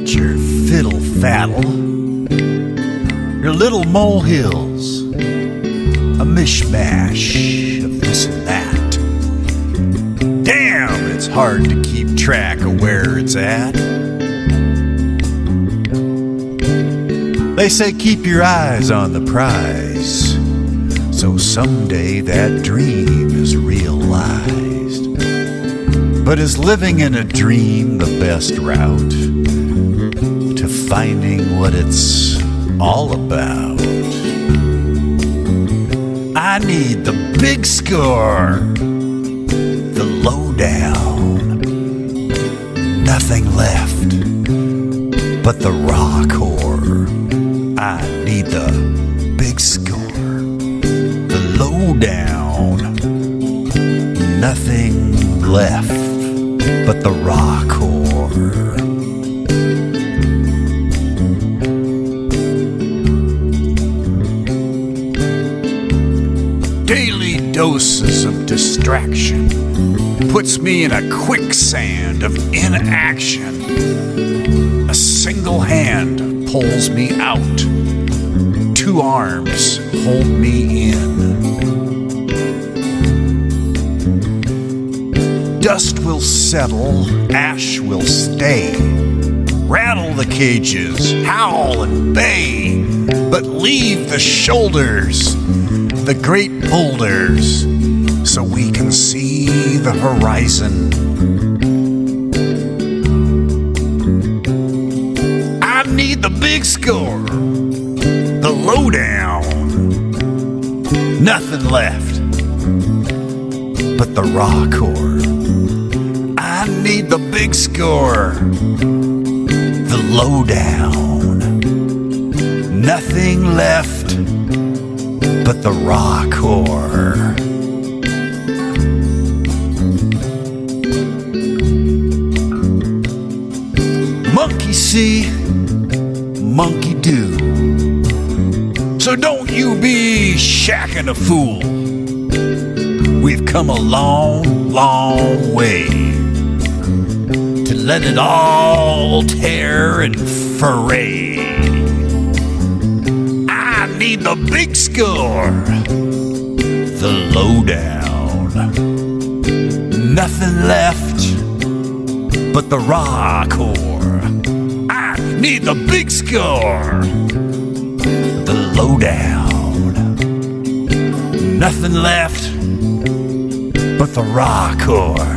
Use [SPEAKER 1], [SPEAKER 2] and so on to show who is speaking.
[SPEAKER 1] got your fiddle faddle, your little molehills, a mishmash of this and that. Damn, it's hard to keep track of where it's at. They say keep your eyes on the prize, so someday that dream is realized. But is living in a dream the best route finding what it's all about? I need the big score, the lowdown, nothing left but the raw core. I need the big score, the lowdown, nothing left but the raw core. Daily doses of distraction puts me in a quicksand of inaction. A single hand pulls me out, two arms hold me in. Dust will settle, ash will stay. Rattle the cages, howl and bay, but leave the shoulders, the great boulders, so we can see the horizon. I need the big score, the lowdown. Nothing left but the raw core. I need the big score, the lowdown. Nothing left but the raw core. Monkey see, monkey do. So don't you be shacking a fool. We've come a long, long way to let it all tear and foray. Need the big score, the lowdown. Nothing left but the raw core. I need the big score, the lowdown. Nothing left but the raw core.